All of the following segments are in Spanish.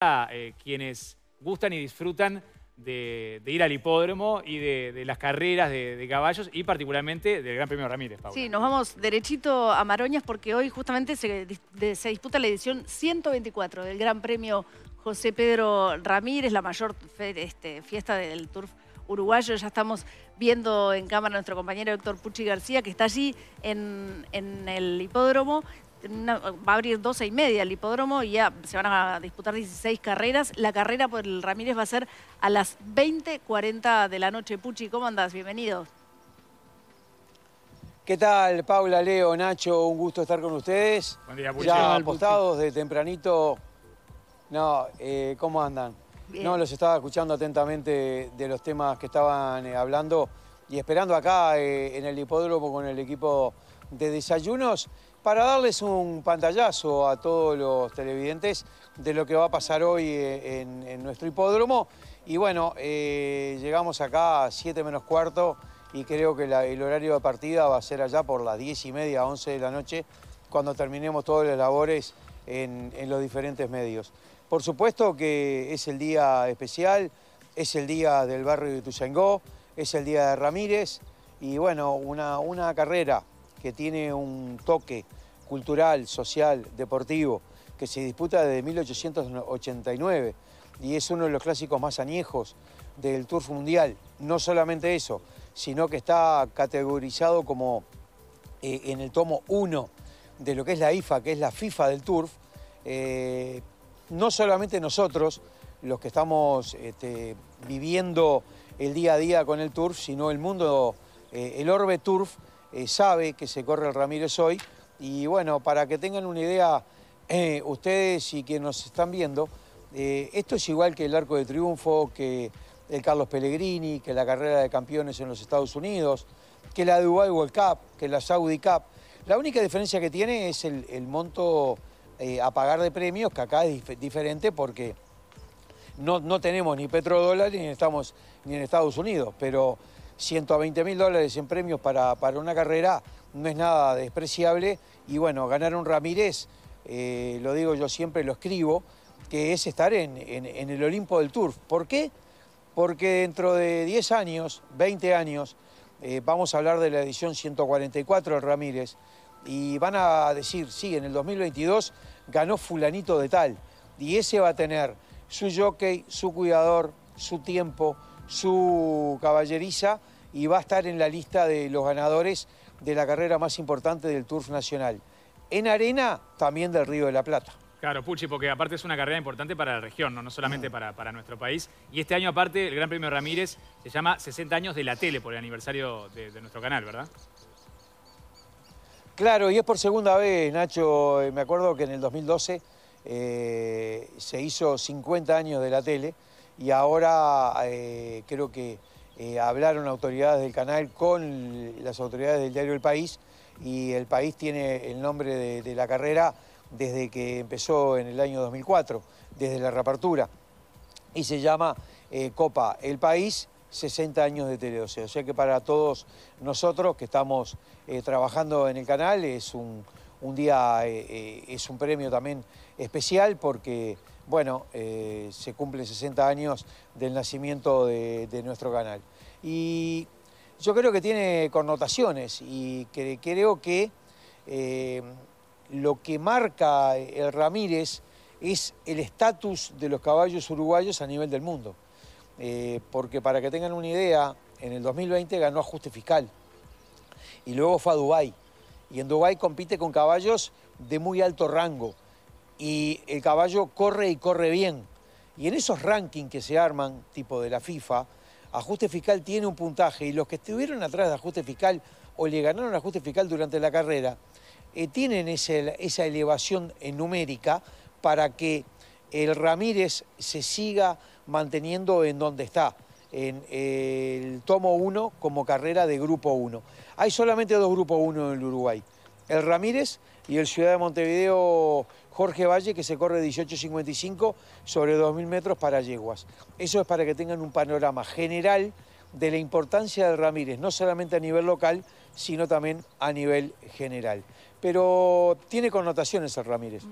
eh, quienes gustan y disfrutan de, ir al hipódromo y de, las carreras de, caballos y particularmente del Gran Premio Ramírez, Paula. Sí, nos vamos derechito a Maroñas porque hoy justamente se, disputa la edición 124 del Gran Premio José Pedro Ramírez, la mayor este, fiesta del Turf uruguayo. Ya estamos viendo en cámara a nuestro compañero Héctor Pucci García, que está allí en, en el hipódromo va a abrir 12 y media el hipódromo y ya se van a disputar 16 carreras. La carrera por el Ramírez va a ser a las 20.40 de la noche. Puchi, ¿cómo andás? Bienvenidos. ¿Qué tal, Paula, Leo, Nacho? Un gusto estar con ustedes. Buen día, Puchi. Ya apostados de tempranito. No, eh, ¿cómo andan? No, los estaba escuchando atentamente de los temas que estaban eh, hablando y esperando acá eh, en el hipódromo con el equipo de desayunos para darles un pantallazo a todos los televidentes de lo que va a pasar hoy eh, en, nuestro hipódromo. Y bueno, eh, llegamos acá a 7 menos cuarto y creo que el horario de partida va a ser allá por las 10 y media, 11 de la noche, cuando terminemos todas las labores en, los diferentes medios. Por supuesto que es el día especial, es el día del barrio de Tuyangó, es el día de Ramírez y bueno, una, una carrera que tiene un toque cultural, social, deportivo, que se disputa desde 1889 y es uno de los clásicos más añejos del Turf Mundial. No solamente eso, sino que está categorizado como eh, en el tomo 1 de lo que es la IFA, que es la FIFA del Turf. Eh, no solamente nosotros, los que estamos este, viviendo el día a día con el Turf, sino el mundo, eh, el Orbe Turf, eh, sabe que se corre el Ramírez hoy. Y bueno, para que tengan una idea, eh, ustedes y que nos están viendo, eh, esto es igual que el Arco de Triunfo, que el Carlos Pellegrini, que la carrera de campeones en los Estados Unidos, que la Dubai World Cup, que la Saudi Cup. La única diferencia que tiene es el, monto a pagar de premios, que acá es diferente porque no, no tenemos ni petrodólares ni estamos ni en Estados Unidos, pero 120 mil dólares en premios para, una carrera no es nada despreciable. Y bueno, ganar un Ramírez, eh, lo digo yo siempre, lo escribo, que es estar en, el Olimpo del Turf. ¿Por qué? Porque dentro de 10 años, 20 años, eh, vamos a hablar de la edición 144 del Ramírez y van a decir, sí, en el 2022 ganó fulanito de tal y ese va a tener su jockey, su cuidador, su tiempo, su caballeriza y va a estar en la lista de los ganadores de la carrera más importante del Turf Nacional. En arena, también del Río de la Plata. Claro, Puchi, porque aparte es una carrera importante para la región, no, no solamente para, para, nuestro país. Y este año, aparte, el Gran Premio Ramírez se llama 60 años de la tele por el aniversario de, nuestro canal, ¿verdad? Claro, y es por segunda vez, Nacho. Eh, me acuerdo que en el 2012 eh, se hizo 50 años de la tele y ahora eh, creo que eh, hablaron autoridades del canal con las autoridades del diario El País y El País tiene el nombre de, la carrera desde que empezó en el año 2004, desde la reapertura, y se llama eh, Copa El País 60 años de tele O sea que para todos nosotros que estamos trabajando en el canal es un, día, es un premio también especial porque bueno, eh, se cumplen 60 años del nacimiento de, nuestro canal. Y yo creo que tiene connotaciones y creo que eh, lo que marca el Ramírez es el estatus de los caballos uruguayos a nivel del mundo. Eh, porque para que tengan una idea, en el 2020 ganó ajuste fiscal y luego fue a Dubái. Y en Dubái compite con caballos de muy alto rango y el caballo corre y corre bien. Y en esos rankings que se arman, tipo de la FIFA, ajuste fiscal tiene un puntaje y los que estuvieron atrás de ajuste fiscal o le ganaron ajuste fiscal durante la carrera, eh, tienen esa elevación numérica para que el Ramírez se siga manteniendo en donde está, en el tomo 1 como carrera de grupo 1. Hay solamente dos grupos 1 en el Uruguay, el Ramírez y el Ciudad de Montevideo Jorge Valle, que se corre 18.55 sobre 2.000 metros para yeguas. Eso es para que tengan un panorama general de la importancia de Ramírez, no solamente a nivel local, sino también a nivel general. Pero tiene connotaciones el Ramírez.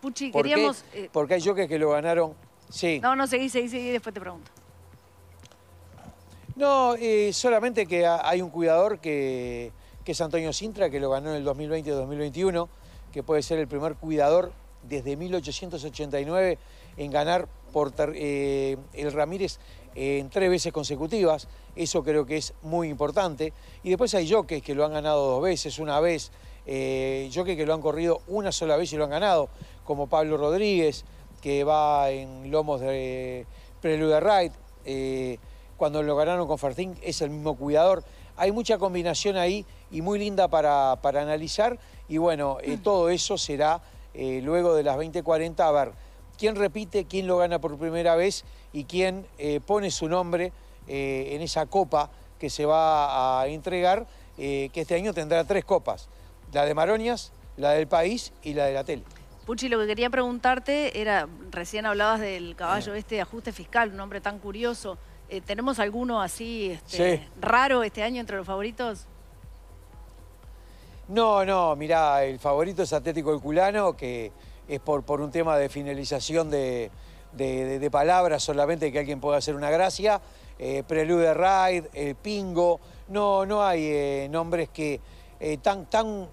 Puchi, queríamos... Eh, Porque hay jockeys que lo ganaron Sí. No, no, seguí, seguí, seguí, después te pregunto. No, eh, solamente que hay un cuidador que, es Antonio Sintra, que lo ganó en el 2020-2021, que puede ser el primer cuidador desde 1889 en ganar por eh, el Ramírez en tres veces consecutivas. Eso creo que es muy importante. Y después hay jockeys que lo han ganado dos veces, una vez. Eh, que lo han corrido una sola vez y lo han ganado, como Pablo Rodríguez, que va en lomos de Prelude Ride. Eh, cuando lo ganaron con Fartín es el mismo cuidador. Hay mucha combinación ahí y muy linda para, analizar. Y bueno, eh, mm. todo eso será eh, luego de las 20.40 a ver quién repite, quién lo gana por primera vez y quién eh, pone su nombre en esa copa que se va a entregar, que este año tendrá tres copas, la de Maroñas, la del país y la de la tele. Puchi, lo que quería preguntarte era, recién hablabas del caballo este de ajuste fiscal, un nombre tan curioso. ¿Tenemos alguno así este, raro este año entre los favoritos? No, no, mirá, el favorito es Atlético El Culano, que es por, un tema de finalización de, palabras solamente que alguien pueda hacer una gracia. Eh, Prelude Ride, el Pingo, no, no hay eh, nombres que eh, tan, tan,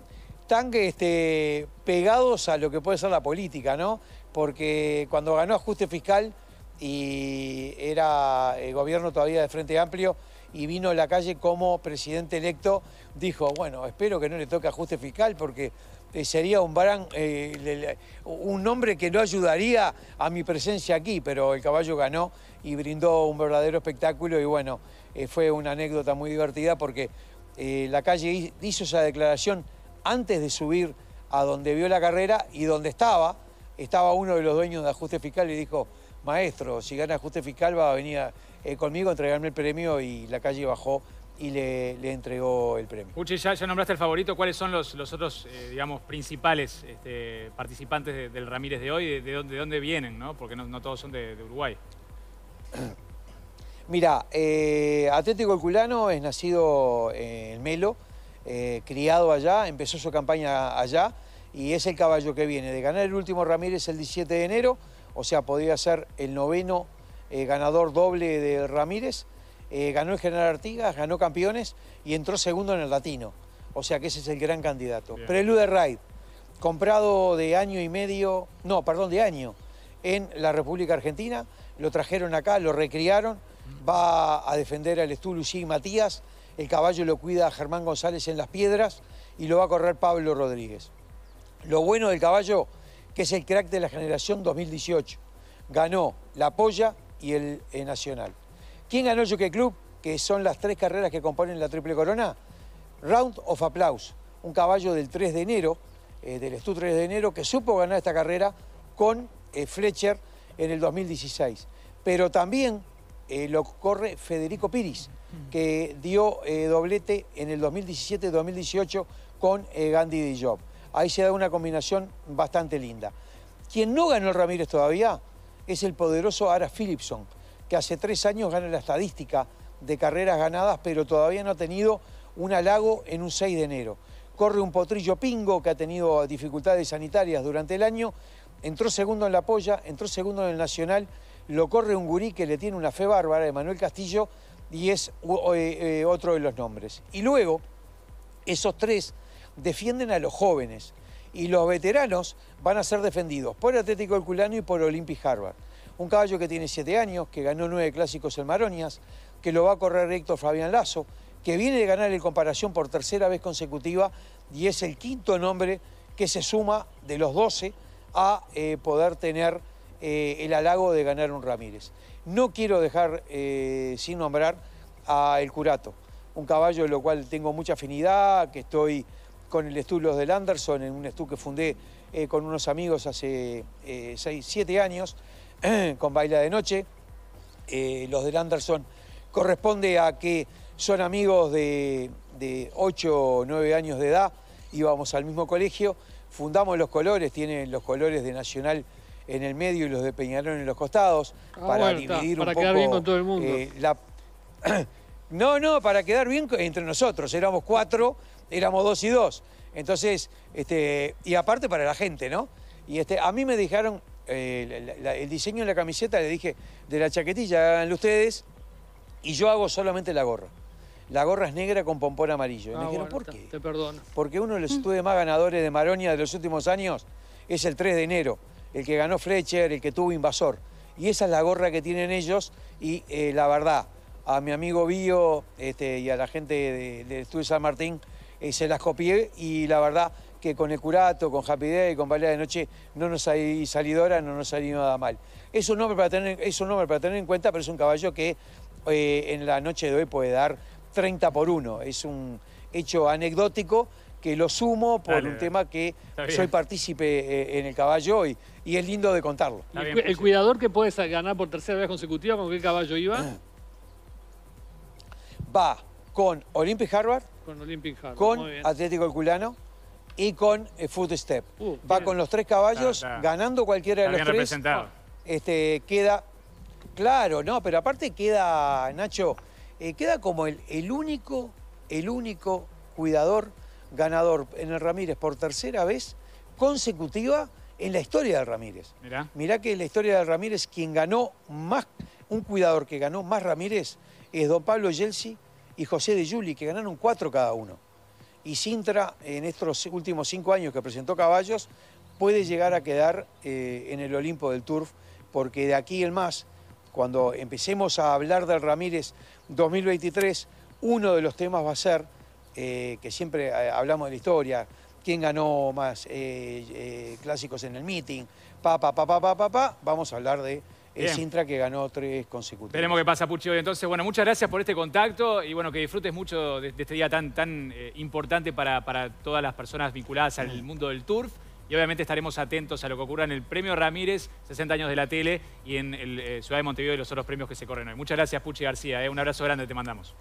tan este, pegados a lo que puede ser la política, ¿no? Porque cuando ganó ajuste fiscal y era el gobierno todavía de Frente Amplio y vino a la calle como presidente electo, dijo, bueno, espero que no le toque ajuste fiscal porque eh, sería un, eh, un nombre que no ayudaría a mi presencia aquí, pero el caballo ganó y brindó un verdadero espectáculo y bueno, eh, fue una anécdota muy divertida porque la calle hizo esa declaración antes de subir a donde vio la carrera y donde estaba, estaba uno de los dueños de ajuste fiscal y dijo, maestro, si gana ajuste fiscal va a venir eh, conmigo a entregarme el premio y la calle bajó y le, entregó el premio. Uchi, ya, nombraste el favorito. ¿Cuáles son los, otros, eh, digamos, principales este, participantes del Ramírez de hoy? ¿De, dónde, vienen? ¿no? Porque no, todos son de, Uruguay. Mira, eh, Atlético Culano es nacido en Melo, criado allá, empezó su campaña allá y es el caballo que viene de ganar el último Ramírez el 17 de enero o sea, podría ser el noveno eh, ganador doble de Ramírez. Eh, ganó el General Artigas, ganó campeones y entró segundo en el Latino. O sea que ese es el gran candidato. Prelude Ride, comprado de año y medio, no, perdón, de año, en la República Argentina. Lo trajeron acá, lo recriaron, va a defender al Lucía y Matías. El caballo lo cuida Germán González en las piedras y lo va a correr Pablo Rodríguez. Lo bueno del caballo que es el crack de la generación 2018. Ganó la Polla y el, Nacional. ¿Quién ganó Jockey Club? Que son las tres carreras que componen la Triple Corona. Round of Applause, un caballo del 3 de enero, eh, del Estu 3 de enero, que supo ganar esta carrera con eh, Fletcher en el 2016. Pero también eh, lo corre Federico Piris, que dio doblete en el 2017-2018 con Gandhi Dijob ahí se da una combinación bastante linda. Quien no ganó el Ramírez todavía es el poderoso Ara Philipson, que hace tres años gana la estadística de carreras ganadas, pero todavía no ha tenido un halago en un 6 de enero. Corre un potrillo pingo que ha tenido dificultades sanitarias durante el año, entró segundo en la polla, entró segundo en el Nacional, lo corre un gurí que le tiene una fe bárbara, Emanuel Castillo, y es eh, eh, otro de los nombres. Y luego, esos tres defienden a los jóvenes y los veteranos van a ser defendidos por Atlético del Culano y por Olympic Harvard. Un caballo que tiene siete años, que ganó nueve clásicos en Maronias, que lo va a correr Héctor Fabián Lazo, que viene de ganar el comparación por tercera vez consecutiva y es el quinto nombre que se suma de los doce a eh, poder tener eh, el halago de ganar un Ramírez. No quiero dejar eh, sin nombrar a El Curato, un caballo de lo cual tengo mucha afinidad, que estoy con el estudio del Anderson, en un estudio que fundé eh, con unos amigos hace 6, eh, 7 años, con Baila de Noche. Eh, los del Anderson corresponde a que son amigos de, de 8 o 9 años de edad, íbamos al mismo colegio, fundamos los colores, tienen los colores de Nacional en el medio y los de Peñarol en los costados, ah, para dividir un poco... quedar bien con todo el mundo. no, no, para quedar bien entre nosotros, éramos cuatro éramos dos y dos. Entonces, este, y aparte para la gente, ¿no? Y este, a mí me dijeron el diseño de la camiseta, le dije, de la chaquetilla, háganlo ustedes, y yo hago solamente la gorra. La gorra es negra con pompón amarillo. Y me ah, dijeron, ¿por qué? Te perdono. Porque uno de los estudios más ganadores de Maronia de los últimos años es el 3 de enero, el que ganó Fletcher, el que tuvo Invasor. Y esa es la gorra que tienen ellos y eh, la verdad, a mi amigo Bío este, y a la gente del Estudio San Martín eh, se las copié y la verdad que con el curato, con Happy Day, con Balea de Noche, no nos hay salidora, no nos salió nada mal. Es un nombre para tener, es un nombre para tener en cuenta, pero es un caballo que eh, en la noche de hoy puede dar 30 por 1. Es un hecho anecdótico que lo sumo por un tema que soy partícipe eh, en el caballo y, y es lindo de contarlo. el, cuidador que puedes ganar por tercera vez consecutiva, ¿con qué caballo iba? Va con Olympic Harvard, con, Olympic Harvard. con Atlético Herculano y con eh, Footstep. Uh, Va con los tres caballos, ganando cualquiera de los tres. Este, queda, claro, no, pero aparte queda, Nacho, eh, queda como el, el, único, el único cuidador ganador en el Ramírez por tercera vez consecutiva en la historia del Ramírez. Mirá. Mirá que en la historia del Ramírez quien ganó más, un cuidador que ganó más Ramírez es don Pablo Yelsi y José de Juli, que ganaron cuatro cada uno. Y Sintra, en estos últimos cinco años que presentó caballos, puede llegar a quedar eh, en el Olimpo del Turf, porque de aquí el más, cuando empecemos a hablar del Ramírez 2023, uno de los temas va a ser, eh, que siempre eh, hablamos de la historia, quién ganó más clásicos en el meeting, pa, pa, pa, pa, pa, vamos a hablar de el Sintra que ganó tres consecutivos. Veremos qué pasa, Puchi, hoy. Entonces, bueno, muchas gracias por este contacto y bueno, que disfrutes mucho de, este día tan, tan eh, importante para, para todas las personas vinculadas al mundo del turf. Y obviamente estaremos atentos a lo que ocurra en el Premio Ramírez, 60 años de la tele, y en el eh, Ciudad de Montevideo y los otros premios que se corren hoy. Muchas gracias, Puchi García. Eh. Un abrazo grande, te mandamos.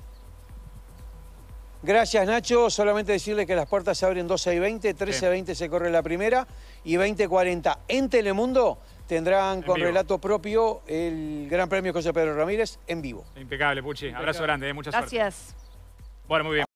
Gracias, Nacho. Solamente decirle que las puertas se abren 12 y 20, 13 y 20 se corre la primera y 20.40 en Telemundo tendrán con relato propio el Gran Premio José Pedro Ramírez en vivo. Impecable, Puchi. Abrazo grande, eh, muchas Gracias. Bueno, muy bien.